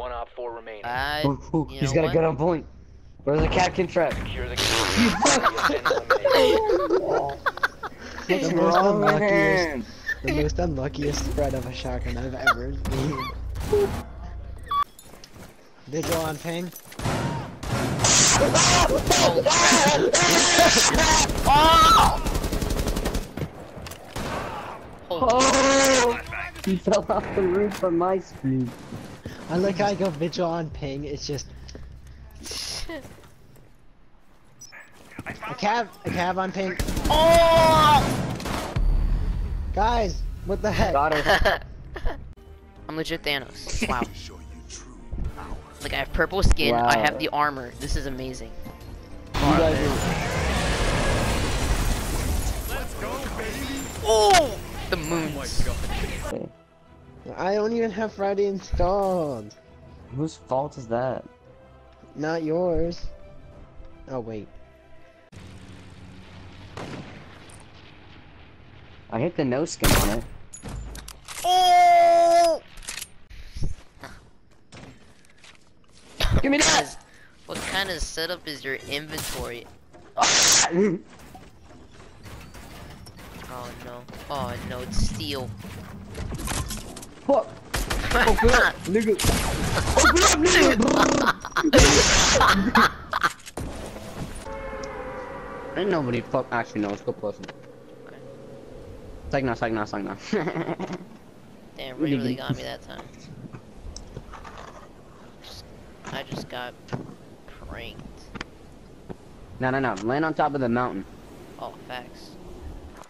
One op four remaining. I, Ooh, ooh, you he's know got what? a gun on point. Where's the captain trap? Secure the control. The most wrong unluckiest- The most unluckiest spread of a shotgun I've ever seen. Vigil on ping. Oh! He fell off the roof on my screen. I like how I go vigil on ping, it's just a cab a cab on ping. Oh! Guys, what the heck? Got her. I'm legit Thanos. Wow. like I have purple skin, I have the armor. This is amazing. You guys are... Oh! The moons. I don't even have Friday installed. Whose fault is that? Not yours. Oh wait. I hit the no skin on it. Oh! Give me that! What kind of setup is your inventory? Oh no. Oh no, it's steel. Fuck! Oh, Open up, nigga! Oh, Open up, nigga! Ain't nobody fuck. Actually, no, let's go plus. Psych now, psych now, psych now. Damn, Ray really got me that time. Just- I just got pranked. no, no, no. Land on top of the mountain.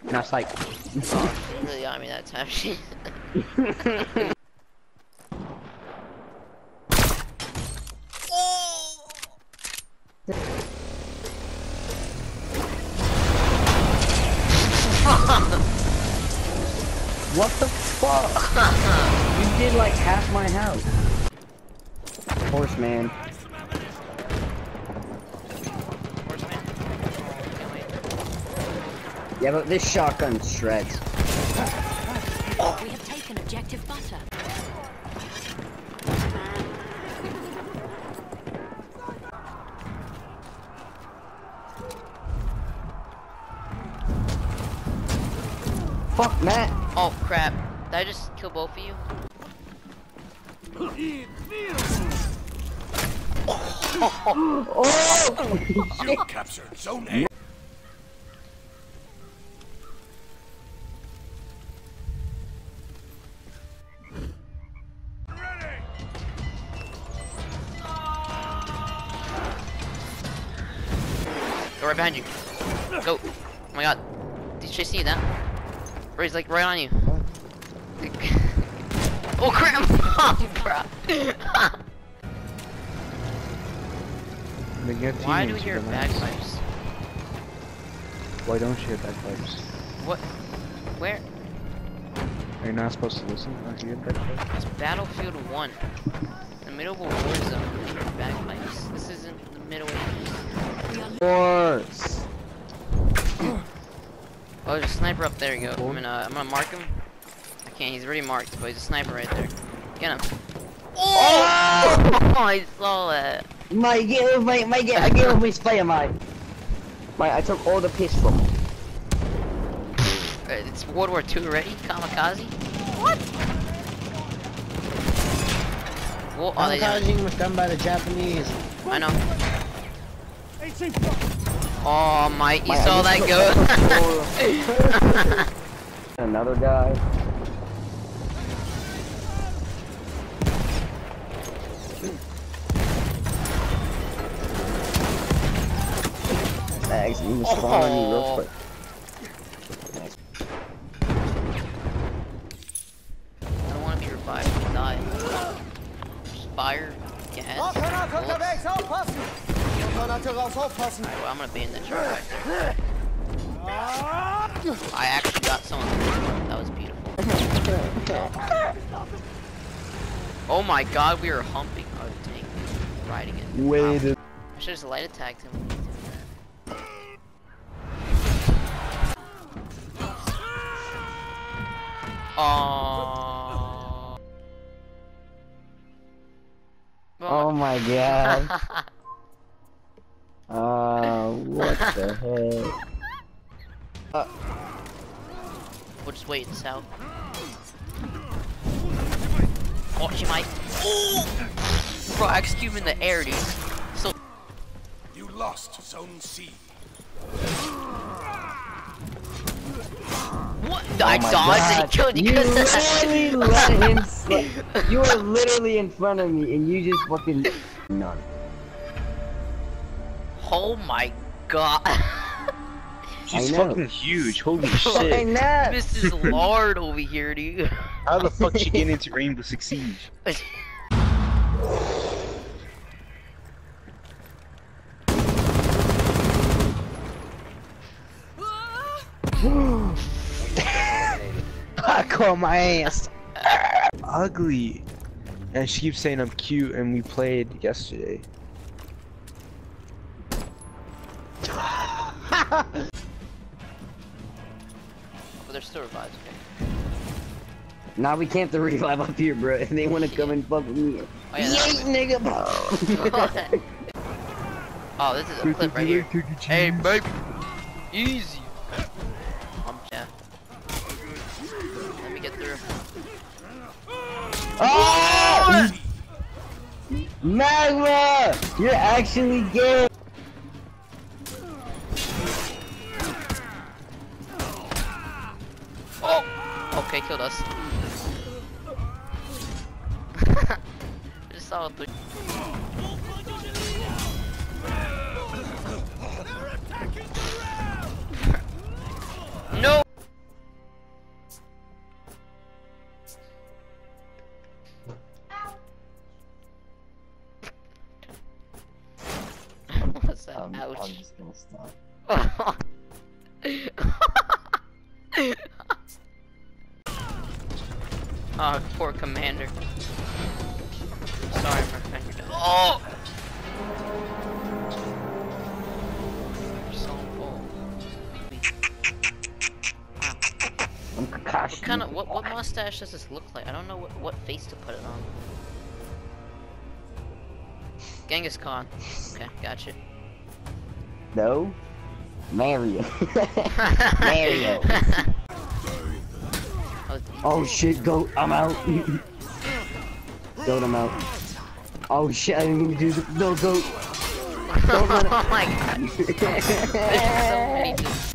Oh, facts. Now, psych. Oh, she really got me that time. What the fuck? you did like half my house. Horseman. Oh, can't wait. Yeah, but this shotgun shreds. We have taken objective butter. Fuck, Matt. Oh crap! Did I just kill both of you? Oh! You Captured zone A. behind you. Go. Oh my god. Did you see that? Ray's like right on you. oh crap! Oh crap! They get Why do we hear with the knives. bagpipes? Why don't you hear bagpipes? What? Where? Are you not supposed to listen? Don't you? It's Battlefield 1. In the middle of a war zone. Bagpipes. This isn't the Middle Ages. Horse. Oh, there's a sniper up there. You go. I'm gonna, I'm gonna mark him. I can't. He's already marked, but he's a sniper right there. Get him. Oh! I saw that. My, get, my, my, get, I gave him his fire, mate. My, I took all the piss from. Uh, It's World War II already? Kamikaze? What? Well, oh. Kamikaze was done by the Japanese. I know. Oh, Mike, you Mike, saw that go? Another guy. Bags, you just spawn on you real Oh. quick. I don't want to be revived and die. Just fire, gas, bullets. Alright, well, I'm gonna ban that truck. I actually got someone. That was beautiful. Oh my god, we were humping our tank. Riding it. Wait. Wow. I should just light attacked him. Aww. Oh my god. Uh, what the heck? We'll just wait this out. Oh, she might. Oh! Bro, I executed him in the air, dude. So. You lost Zone C. What? I Oh my dodged and God. killed you You because of literally that. let him slip. You were literally in front of me and you just fucking none. Oh my god. She's fucking huge. Holy I shit. know. Mrs. Lard over here, dude. How the fuck she get into Rainbow Six Siege? I call my ass. Ugly. And she keeps saying I'm cute and we played yesterday. But they're still revives, okay. Now we can't the revive up here, bro. They wanna come and fuck with me. Oh, yeah, Yay, nigga. oh, this is a clip right here. Hey, baby. Easy. Um, yeah. Let me get through. oh! Magma! You're actually gay. Okay, killed us. Just saw. No! What's that? Ouch. Just oh, poor commander. Sorry, my friend. Oh! So full. I'm What kind of what what mustache does this look like? I don't know what what face to put it on. Genghis Khan. Okay, gotcha. No. Mario. Mario. Oh shit, goat, I'm out. goat, I'm out. Oh shit, I didn't mean to do the no goat. oh my god. There's so many. dudes.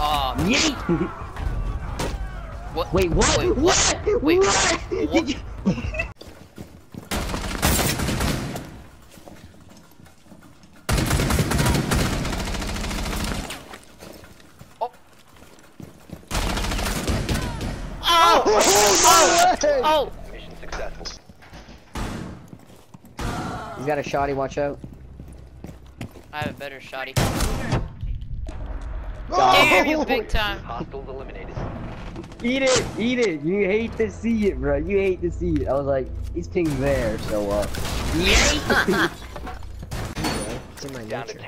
Oh, Yeet! what? Wait, what? Wait, what? Wait, what? what you... Oh! Oh! Oh, Oh! He's got a shotty, watch out. I have a better shotty. Oh! Damn you Bigtime! Eat it, eat it. You hate to see it, bro. You hate to see it. I was like, he's ping there, so uh. It's in my nature.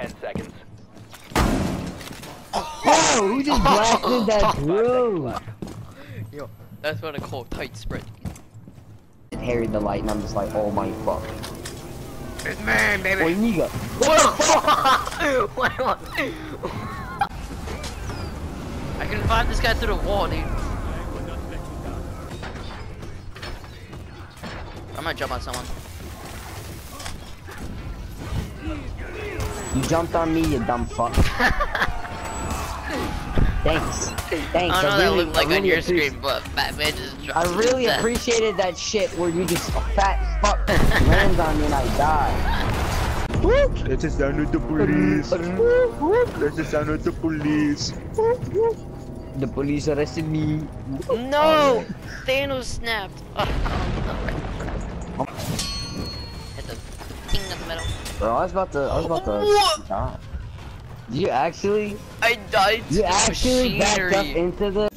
Oh, who just blasted that through? Yo, that's what I call tight spread. It harried the light, and I'm just like, oh my fuck. It's man, baby. Boy, nigga. What? what? I can find this guy through the wall, dude. I'm gonna jump on someone. You jumped on me, you dumb fuck. Thanks. Thanks. I don't know that really, looked like really on your appreciate- screen, but Batman just dropped I really that. appreciated that shit where you just fat fuck lands on me and I die. That's the sound of the police. That's the sound of the police. The police arrested me. No! Thanos snapped. Oh, no. Hit the king in the middle. Bro, I was about to. I was about What? to. die. You actually? I died You actually backed up into the